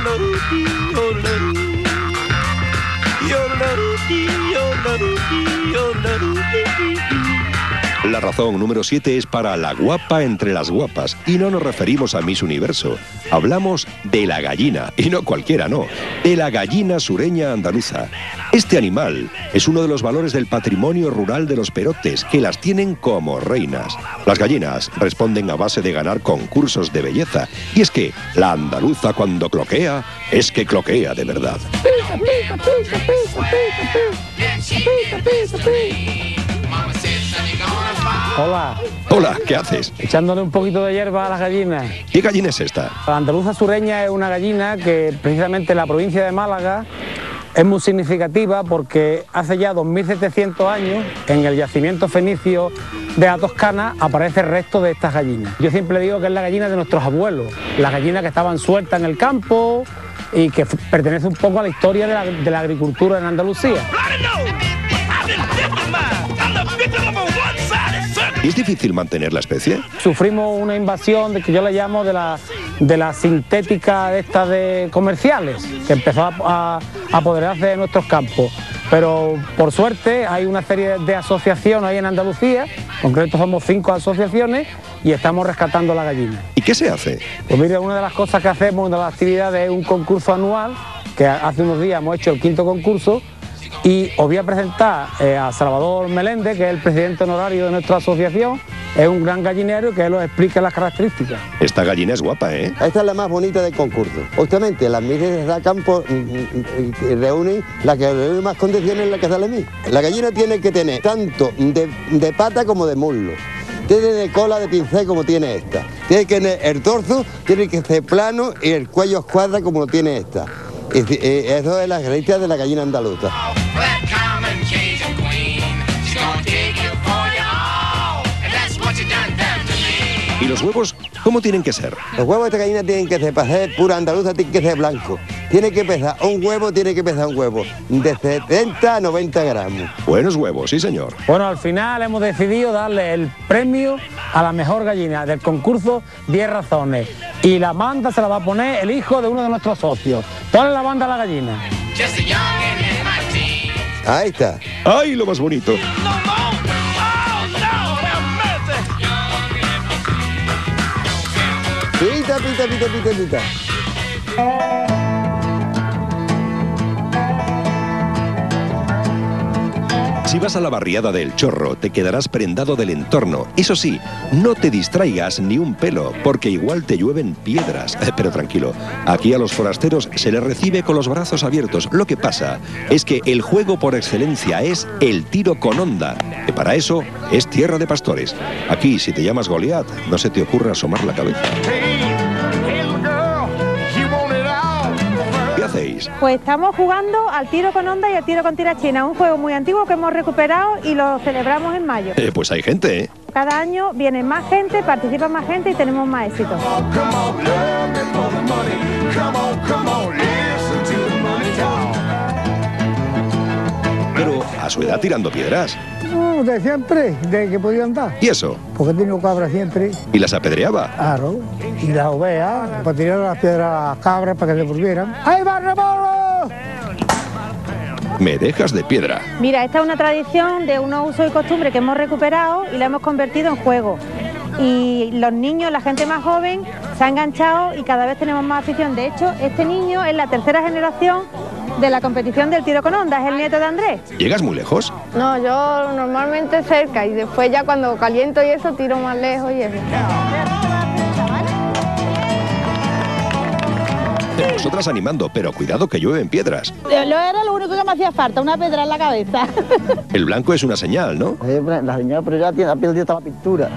よろりよろりよろり La razón número 7 es para la guapa entre las guapas y no nos referimos a Miss Universo. Hablamos de la gallina, y no cualquiera, no, de la gallina sureña andaluza. Este animal es uno de los valores del patrimonio rural de los perotes, que las tienen como reinas. Las gallinas responden a base de ganar concursos de belleza, y es que la andaluza cuando cloquea, es que cloquea de verdad. Hola. Hola, ¿qué haces? Echándole un poquito de hierba a las gallinas. ¿Qué gallina es esta? La andaluza sureña es una gallina que precisamente en la provincia de Málaga es muy significativa porque hace ya 2.700 años en el yacimiento fenicio de la Toscana aparece el resto de estas gallinas. Yo siempre digo que es la gallina de nuestros abuelos, las gallinas que estaban sueltas en el campo y que pertenece un poco a la historia de la, de la agricultura en Andalucía. ¿Es difícil mantener la especie? Sufrimos una invasión de que yo le llamo de la, de la sintética de estas de comerciales, que empezó a, a apoderarse de nuestros campos. Pero por suerte hay una serie de asociaciones ahí en Andalucía, en concreto somos cinco asociaciones y estamos rescatando la gallina. ¿Y qué se hace? Pues mira, una de las cosas que hacemos, una de las actividades es un concurso anual, que hace unos días hemos hecho el quinto concurso, y os voy a presentar eh, a Salvador Meléndez, que es el presidente honorario de nuestra asociación. Es un gran gallinero que él os explica las características. Esta gallina es guapa, ¿eh? Esta es la más bonita del concurso. Justamente las miles de campo mm, mm, reúnen la que reúne más condiciones la que sale a mí. La gallina tiene que tener tanto de, de pata como de muslo. Tiene de cola de pincel como tiene esta. Tiene que tener el torso, tiene que ser plano y el cuello escuadra como lo tiene esta. Eso es la característica de la gallina andaluza. ¿Y los huevos cómo tienen que ser? Los huevos de esta gallina tienen que ser, para ser pura andaluza, tienen que ser blanco. Tiene que pesar, un huevo tiene que pesar un huevo de 70 a 90 gramos. Buenos huevos, sí señor. Bueno, al final hemos decidido darle el premio a la mejor gallina del concurso 10 razones. Y la banda se la va a poner el hijo de uno de nuestros socios. Ponle la banda a la gallina. Ahí está. ¡Ay, lo más bonito! Si vas a la barriada del Chorro, te quedarás prendado del entorno. Eso sí, no te distraigas ni un pelo, porque igual te llueven piedras. Pero tranquilo, aquí a los forasteros se les recibe con los brazos abiertos. Lo que pasa es que el juego por excelencia es el tiro con onda, que para eso es tierra de pastores. Aquí, si te llamas Goliat, no se te ocurra asomar la cabeza. ¿Qué hacéis? Pues estamos jugando al tiro con onda y al tiro con tirachina, un juego muy antiguo que hemos recuperado y lo celebramos en mayo. Eh, pues hay gente, ¿eh? Cada año viene más gente, participa más gente y tenemos más éxito. A su edad tirando piedras. No, de siempre, de que podía andar. ¿Y eso? Porque he tenido cabras siempre, ¿Y las apedreaba? claro. Y las ovejas, para tirar las piedras a las cabras para que se volvieran. ¡Ahí va, Ramón! Me dejas de piedra. Mira, esta es una tradición de unos usos y costumbres que hemos recuperado y la hemos convertido en juego. Y los niños, la gente más joven, se ha enganchado y cada vez tenemos más afición. De hecho, este niño es la tercera generación de la competición del tiro con onda, es el nieto de Andrés. ¿Llegas muy lejos? No, yo normalmente cerca y después ya cuando caliento y eso tiro más lejos y eso. Vosotras animando, pero cuidado que llueven piedras. Lo era lo único que me hacía falta, una pedra en la cabeza. El blanco es una señal, ¿no? La señora, pero ya tiene, ha perdido toda la pintura.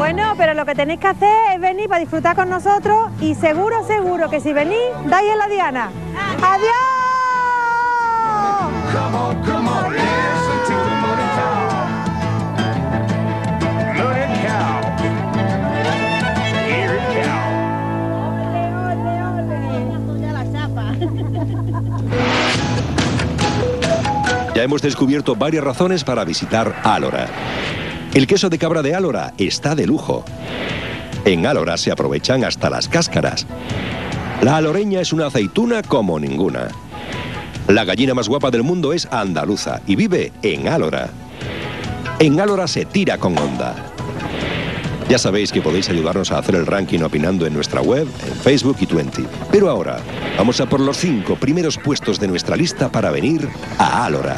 Bueno, pero lo que tenéis que hacer es venir para disfrutar con nosotros y seguro, seguro que si venís, dais en la diana. ¡Adiós! Ya hemos descubierto varias razones para visitar Álora. El queso de cabra de Álora está de lujo. En Álora se aprovechan hasta las cáscaras. La aloreña es una aceituna como ninguna. La gallina más guapa del mundo es andaluza y vive en Álora. En Álora se tira con onda. Ya sabéis que podéis ayudarnos a hacer el ranking opinando en nuestra web, en Facebook y Twenty. Pero ahora, vamos a por los cinco primeros puestos de nuestra lista para venir a Álora.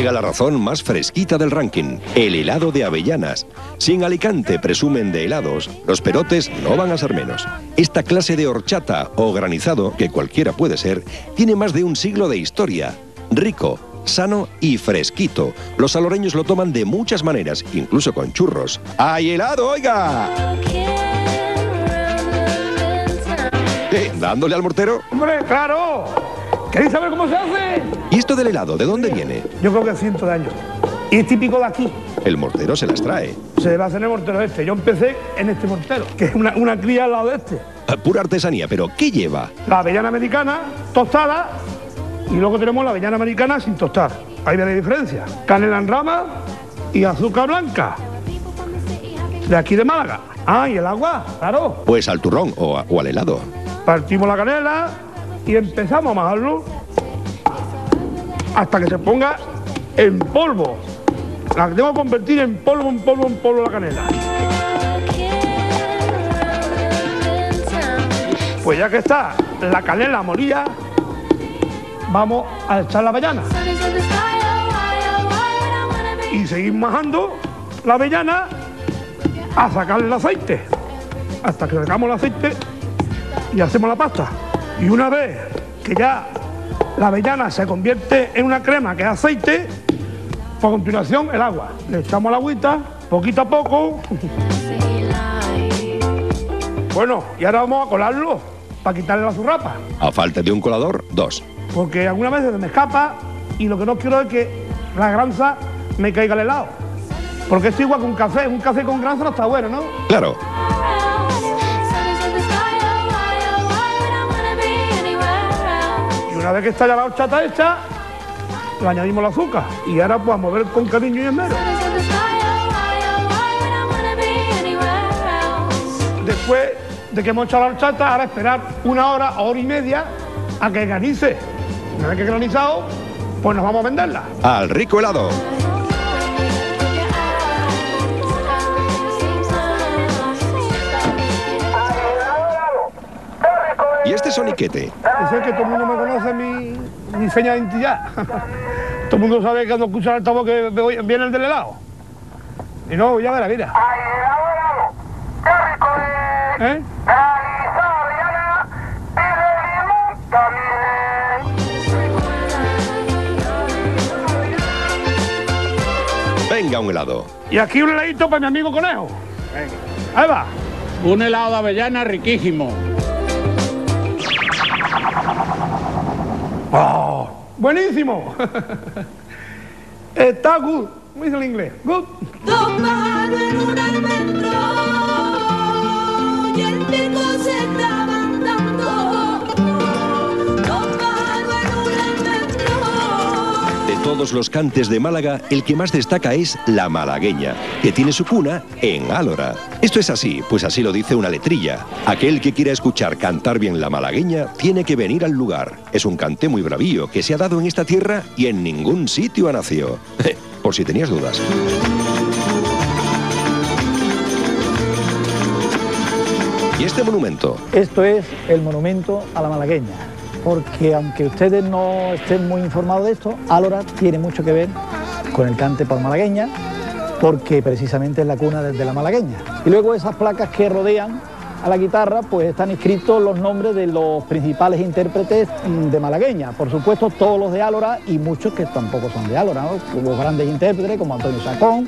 Llega la razón más fresquita del ranking, el helado de avellanas. Si en Alicante presumen de helados, los perotes no van a ser menos. Esta clase de horchata o granizado, que cualquiera puede ser, tiene más de un siglo de historia. Rico, sano y fresquito. Los saloreños lo toman de muchas maneras, incluso con churros. ¡Hay helado, oiga! ¿Qué? ¿Dándole al mortero? ¡Hombre, claro! ¿Queréis saber cómo se hace? ¿Y esto del helado, de dónde viene? Yo creo que cientos de años. Y es típico de aquí. El mortero se las trae. Se va a hacer en el mortero este. Yo empecé en este mortero, que es una, una cría al lado de este. Ah, Pura artesanía, pero ¿qué lleva? La avellana americana tostada y luego tenemos la avellana americana sin tostar. Ahí viene la diferencia. Canela en rama y azúcar blanca. De aquí de Málaga. Ah, y el agua, claro. Pues al turrón o, a- o al helado. Partimos la canela y empezamos a majarlo hasta que se ponga en polvo. La que convertir en polvo, en polvo, en polvo la canela. Pues ya que está la canela molida, vamos a echar la avellana. Y seguir majando la avellana a sacarle el aceite. Hasta que sacamos el aceite y hacemos la pasta. Y una vez que ya la avellana se convierte en una crema que es aceite, pues a continuación el agua. Le echamos la agüita, poquito a poco. Bueno, y ahora vamos a colarlo para quitarle la zurrapa. A falta de un colador, dos. Porque algunas veces se me escapa y lo que no quiero es que la granza me caiga al helado. Porque esto igual que un café, un café con granza no está bueno, ¿no? Claro. Una vez que está ya la horchata hecha, le añadimos el azúcar. Y ahora pues a mover con cariño y esmero. Después de que hemos echado la horchata, ahora esperar una hora, hora y media a que granice. Una vez que granizado, pues nos vamos a venderla. Al rico helado. ¿Y este soniquete? Ese es que todo el mundo me conoce mi, mi seña de identidad. todo el mundo sabe que cuando escucha el altavoz que voy- viene el del helado. Y no, ya verá, mira. ¿Eh? Venga, un helado. Y aquí un heladito para mi amigo conejo. Ahí va. Un helado de avellana riquísimo. Oh, buenísimo. Está good. ¿Cómo dice el inglés? Good. Dos pájaros en un almendro y el pico se está todos los cantes de Málaga, el que más destaca es la malagueña, que tiene su cuna en Álora. Esto es así, pues así lo dice una letrilla. Aquel que quiera escuchar cantar bien la malagueña tiene que venir al lugar. Es un cante muy bravío que se ha dado en esta tierra y en ningún sitio ha nacido. Por si tenías dudas. ¿Y este monumento? Esto es el monumento a la malagueña, porque aunque ustedes no estén muy informados de esto, Álora tiene mucho que ver con el cante por malagueña, porque precisamente es la cuna de la malagueña. Y luego esas placas que rodean a la guitarra, pues están escritos los nombres de los principales intérpretes mm, de malagueña. Por supuesto, todos los de Álora y muchos que tampoco son de Álora, ¿no? Hubo grandes intérpretes como Antonio Sacón,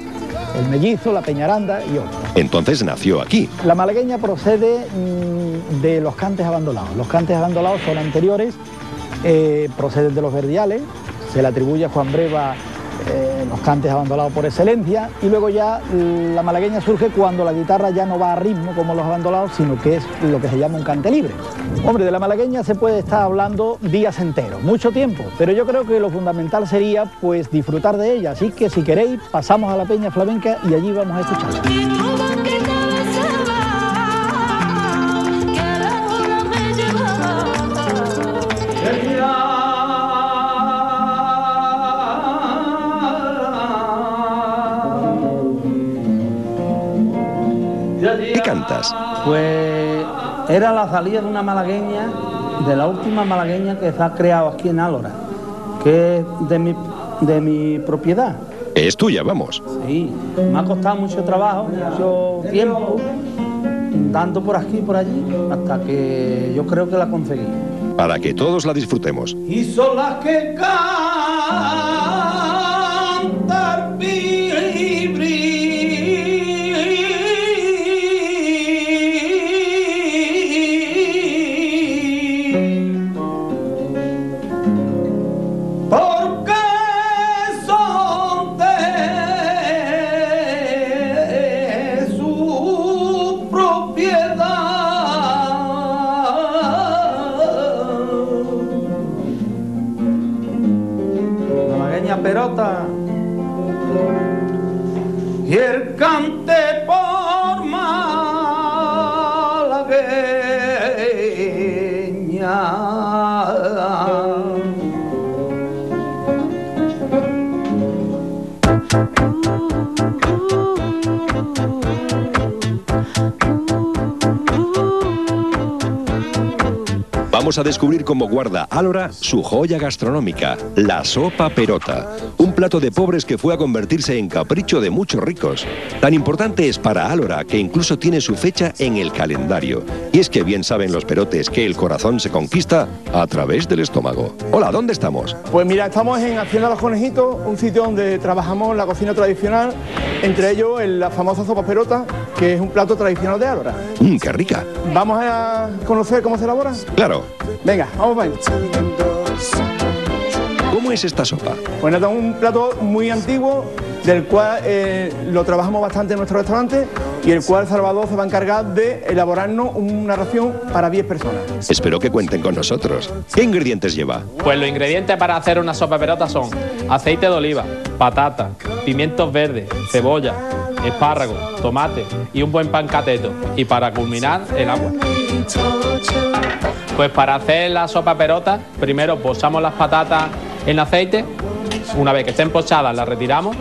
El Mellizo, La Peñaranda y otros. Entonces nació aquí. La malagueña procede mm, de los cantes abandonados. Los cantes abandonados son anteriores, eh, proceden de los verdiales, se le atribuye a Juan Breva eh, los cantes abandonados por excelencia, y luego ya la malagueña surge cuando la guitarra ya no va a ritmo como los abandonados, sino que es lo que se llama un cante libre. Hombre, de la malagueña se puede estar hablando días enteros, mucho tiempo, pero yo creo que lo fundamental sería pues disfrutar de ella, así que si queréis pasamos a la peña flamenca y allí vamos a escucharla. ¿Qué cantas? Pues era la salida de una malagueña, de la última malagueña que se ha creado aquí en Álora, que es de mi, de mi propiedad. Es tuya, vamos. Sí, me ha costado mucho trabajo, mucho tiempo, tanto por aquí y por allí, hasta que yo creo que la conseguí. Para que todos la disfrutemos. Y son las que cantan Perota. Y el cante por A descubrir cómo guarda Álora su joya gastronómica, la sopa perota. Un plato de pobres que fue a convertirse en capricho de muchos ricos. Tan importante es para Álora que incluso tiene su fecha en el calendario. Y es que bien saben los perotes que el corazón se conquista a través del estómago. Hola, ¿dónde estamos? Pues mira, estamos en Hacienda Los Conejitos, un sitio donde trabajamos la cocina tradicional, entre ellos la famosa sopa perota, que es un plato tradicional de Álora. Mmm, qué rica. ¿Vamos a conocer cómo se elabora? Claro. Venga, vamos para allá. ¿Cómo es esta sopa? Bueno, es un plato muy antiguo, del cual eh, lo trabajamos bastante en nuestro restaurante y el cual Salvador se va a encargar de elaborarnos una ración para 10 personas. Espero que cuenten con nosotros. ¿Qué ingredientes lleva? Pues los ingredientes para hacer una sopa perota son aceite de oliva, patata, pimientos verdes, cebolla, espárragos, tomate y un buen pan cateto. Y para culminar, el agua. Pues para hacer la sopa perota, primero posamos las patatas en aceite. Una vez que estén pochadas, las retiramos.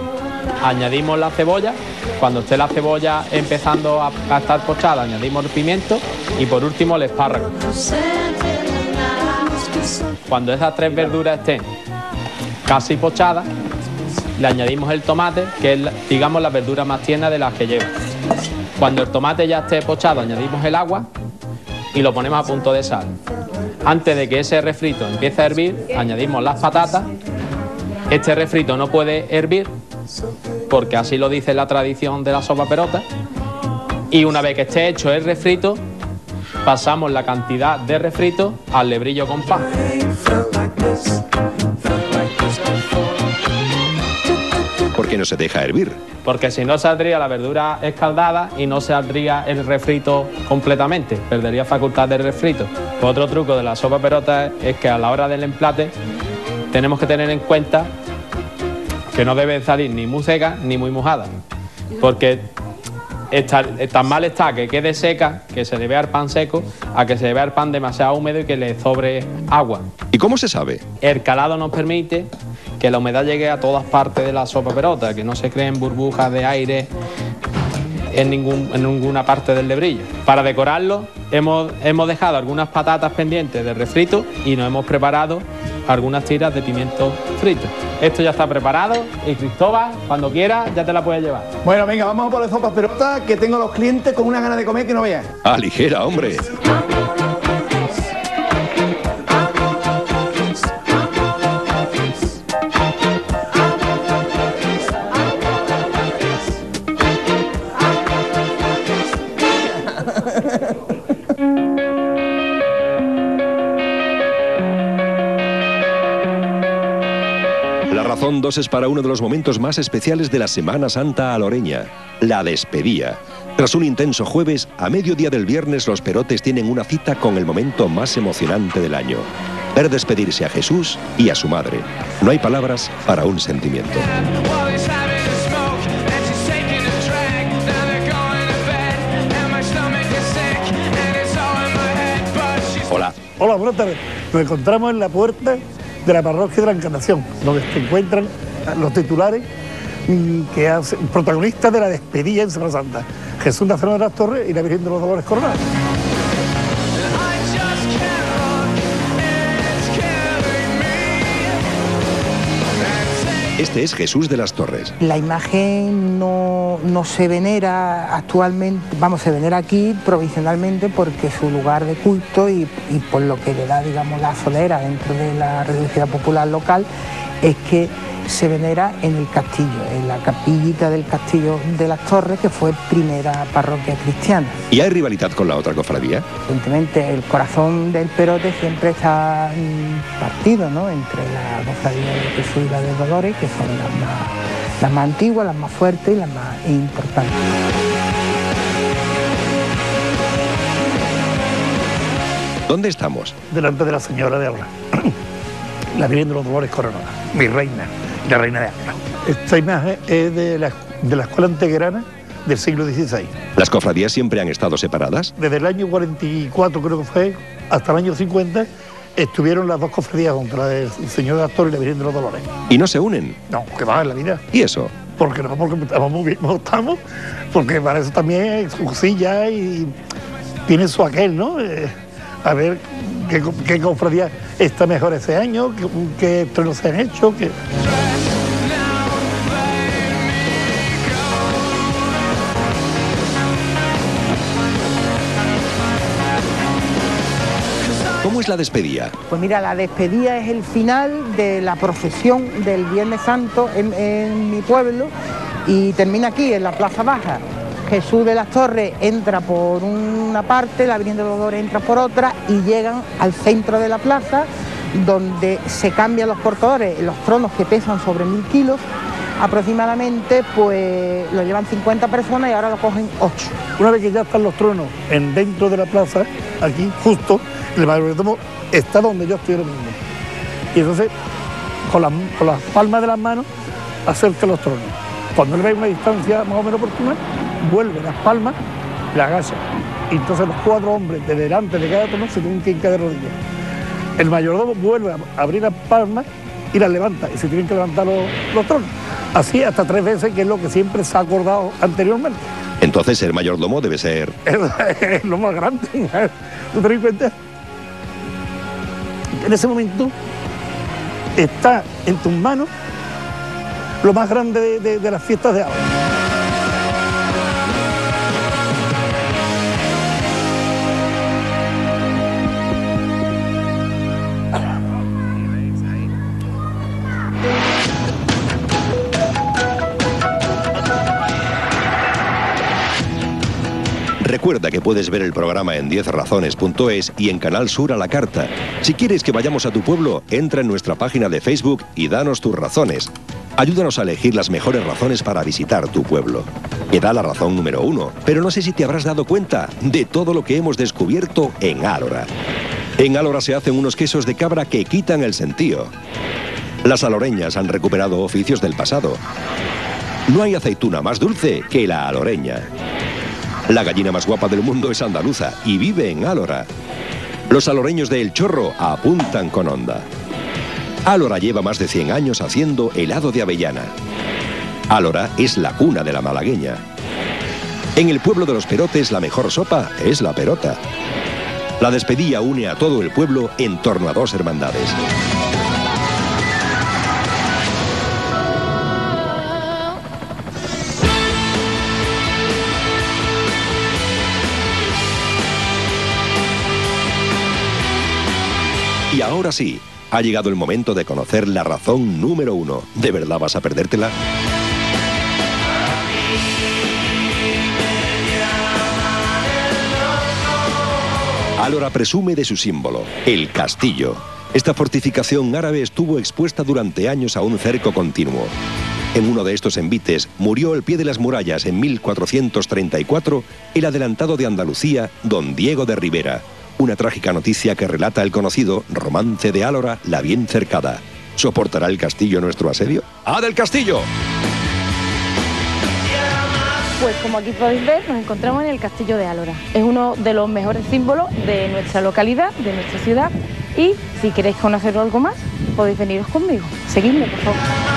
Añadimos la cebolla. Cuando esté la cebolla empezando a estar pochada, añadimos el pimiento. Y por último, el espárrago. Cuando esas tres verduras estén casi pochadas, le añadimos el tomate, que es, digamos, la verdura más tierna de las que lleva. Cuando el tomate ya esté pochado, añadimos el agua y lo ponemos a punto de sal. Antes de que ese refrito empiece a hervir, añadimos las patatas. Este refrito no puede hervir porque así lo dice la tradición de la sopa perota. Y una vez que esté hecho el refrito, pasamos la cantidad de refrito al lebrillo con pan. ¿Por qué no se deja hervir? Porque si no saldría la verdura escaldada y no saldría el refrito completamente, perdería facultad de refrito. Otro truco de la sopa perota es que a la hora del emplate tenemos que tener en cuenta que no debe salir ni muy seca ni muy mojada, porque está- tan mal está que quede seca, que se le vea el pan seco, a que se le vea el pan demasiado húmedo y que le sobre agua. ¿Y cómo se sabe? El calado nos permite que la humedad llegue a todas partes de la sopa perota, que no se creen burbujas de aire en, ningún- en ninguna parte del lebrillo. Para decorarlo hemos, hemos dejado algunas patatas pendientes de refrito y nos hemos preparado algunas tiras de pimiento frito. Esto ya está preparado y Cristóbal, cuando quiera, ya te la puedes llevar. Bueno, venga, vamos a por la sopa perota, que tengo a los clientes con una ganas de comer que no veas. Ah, ligera, hombre. Razón 2 es para uno de los momentos más especiales de la Semana Santa aloreña, la despedía. Tras un intenso jueves, a mediodía del viernes los perotes tienen una cita con el momento más emocionante del año. Ver despedirse a Jesús y a su madre. No hay palabras para un sentimiento. Hola. Hola, buenas tardes. Nos encontramos en la puerta de la parroquia de la Encarnación, donde se encuentran los titulares que hacen protagonistas de la despedida en Semana Santa. Jesús Nazareno de las Torres y la Virgen de los Dolores Coronados. Este es Jesús de las Torres. La imagen no, no se venera actualmente, vamos, se venera aquí provisionalmente porque su lugar de culto y, y por lo que le da, digamos, la solera dentro de la religiosidad popular local es que se venera en el castillo, en la capillita del castillo de las Torres, que fue primera parroquia cristiana. ¿Y hay rivalidad con la otra cofradía? Evidentemente, el corazón del Perote siempre está mm, partido ¿no? entre la cofradía de Jesús y la de Dolores, que son las más, las más antiguas, las más fuertes y las más importantes. ¿Dónde estamos? Delante de la Señora de Ávila, la Virgen de los Dolores Coronada, mi reina, la reina de Ávila. Esta imagen es de la, de la escuela anteguerana del siglo XVI. ¿Las cofradías siempre han estado separadas? Desde el año 44, creo que fue, hasta el año 50, estuvieron las dos cofradías junto la del Señor de Actor y la Virgen de los Dolores. ¿Y no se unen? No, que va en la vida. ¿Y eso? Porque no, porque estamos muy bien estamos, porque para eso también es su cosilla y tiene su aquel, ¿no? Eh, a ver qué, qué cofradía está mejor ese año, qué, qué estrenos se han hecho, qué... ¿Cómo es la despedida? Pues mira, la despedida es el final de la procesión del Viernes Santo en, en mi pueblo y termina aquí, en la Plaza Baja. Jesús de las Torres entra por una parte, la Virgen de los Dolores entra por otra y llegan al centro de la plaza donde se cambian los portadores, los tronos que pesan sobre mil kilos aproximadamente, pues lo llevan 50 personas y ahora lo cogen 8. Una vez que ya están los tronos en dentro de la plaza, aquí justo, el mayordomo está donde yo estoy ahora mismo. Y entonces, con, las- palmas de las manos, acerca los tronos. Cuando él ve una distancia más o menos oportuna, vuelve las palmas, la agacha. Y entonces los cuatro hombres de delante de cada trono se tienen que hincar de rodillas. El mayordomo vuelve a abrir las palmas y las levanta, y se tienen que levantar los, los tronos. Así hasta tres veces, que es lo que siempre se ha acordado anteriormente. Entonces el mayordomo debe ser... es, lo más grande. ¿Tú te das cuenta? En ese momento está en tus manos lo más grande de, de- de las fiestas de Ávila. Recuerda que puedes ver el programa en 10razones.es y en Canal Sur a la carta. Si quieres que vayamos a tu pueblo, entra en nuestra página de Facebook y danos tus razones. Ayúdanos a elegir las mejores razones para visitar tu pueblo. Queda la razón número uno, pero no sé si te habrás dado cuenta de todo lo que hemos descubierto en Álora. En Álora se hacen unos quesos de cabra que quitan el sentío. Las aloreñas han recuperado oficios del pasado. No hay aceituna más dulce que la aloreña. La gallina más guapa del mundo es andaluza y vive en Álora. Los aloreños de El Chorro apuntan con onda. Álora lleva más de 100 años haciendo helado de avellana. Álora es la cuna de la malagueña. En el pueblo de los perotes la mejor sopa es la perota. La despedida une a todo el pueblo en torno a dos hermandades. Y ahora sí, ha llegado el momento de conocer la razón número uno. ¿De verdad vas a perdértela? Álora presume de su símbolo, el castillo. Esta fortificación árabe estuvo expuesta durante años a un cerco continuo. En uno de estos envites murió al pie de las murallas en 1434 el adelantado de Andalucía, don Diego de Rivera. Una trágica noticia que relata el conocido romance de Álora, la bien cercada. ¿Soportará el castillo nuestro asedio? ¡Ah, del castillo! Pues como aquí podéis ver, nos encontramos en el Castillo de Álora. Es uno de los mejores símbolos de nuestra localidad, de nuestra ciudad. Y si queréis conocer algo más, podéis veniros conmigo. Seguidme, por favor.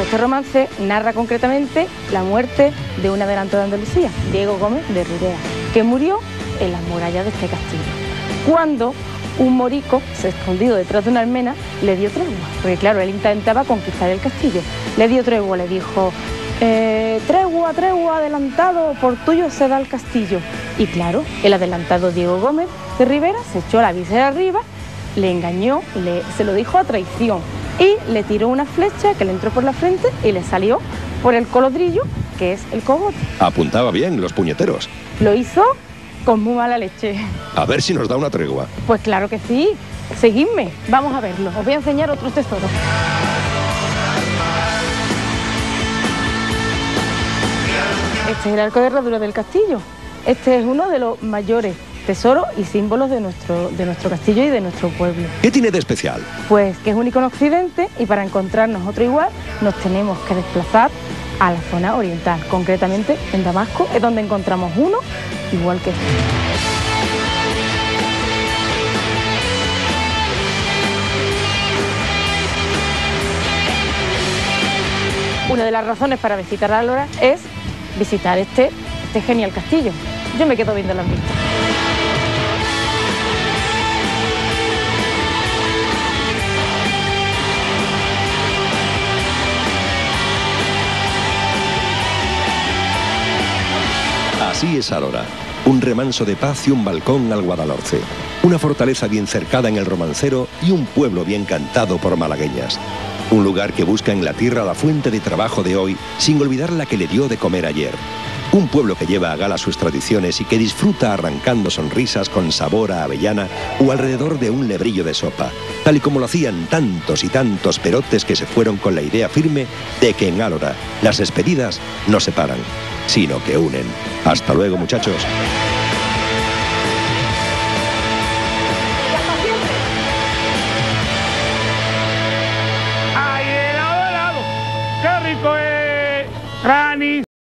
Pues este romance narra concretamente la muerte de un adelanto de Andalucía, Diego Gómez de Rivera, que murió en las murallas de este castillo. Cuando un morico, se escondido detrás de una almena, le dio tregua. Porque claro, él intentaba conquistar el castillo. Le dio tregua, le dijo, "Eh, tregua, tregua, adelantado, por tuyo se da el castillo. Y claro, el adelantado Diego Gómez de Rivera se echó la visera arriba, le engañó, le- se lo dijo a traición y le tiró una flecha que le entró por la frente y le salió por el colodrillo, que es el cogote. Apuntaba bien los puñeteros. Lo hizo con muy mala leche. A ver si nos da una tregua. Pues claro que sí. Seguidme, vamos a verlo. Os voy a enseñar otros tesoros. Este es el arco de herradura del castillo. Este es uno de los mayores tesoros y símbolos de nuestro, de nuestro castillo y de nuestro pueblo. ¿Qué tiene de especial? Pues que es único en Occidente y para encontrarnos otro igual nos tenemos que desplazar a la zona oriental. Concretamente en Damasco es donde encontramos uno igual que este. Una de las razones para visitar Álora es visitar este, este genial castillo. Yo me quedo viendo las vistas. Así es Alora, un remanso de paz y un balcón al Guadalhorce, una fortaleza bien cercada en el romancero y un pueblo bien cantado por malagueñas. Un lugar que busca en la tierra la fuente de trabajo de hoy sin olvidar la que le dio de comer ayer. Un pueblo que lleva a gala sus tradiciones y que disfruta arrancando sonrisas con sabor a avellana o alrededor de un lebrillo de sopa, tal y como lo hacían tantos y tantos perotes que se fueron con la idea firme de que en Álora las despedidas no separan, sino que unen. Hasta luego muchachos. ¡Ay, helado, helado! ¡Qué rico es! ¡Rani!